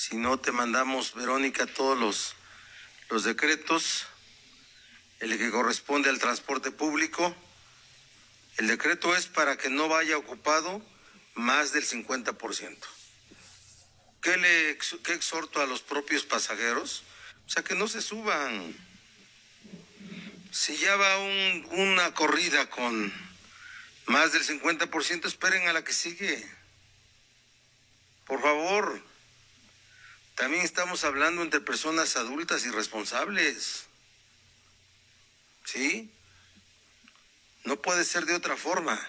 Si no, te mandamos, Verónica, todos los, los decretos, el que corresponde al transporte público. El decreto es para que no vaya ocupado más del 50%. ¿Qué le qué exhorto a los propios pasajeros? O sea, que no se suban. Si ya va un- una corrida con más del 50%, esperen a la que sigue. Por favor. También estamos hablando entre personas adultas y responsables. ¿Sí? No puede ser de otra forma.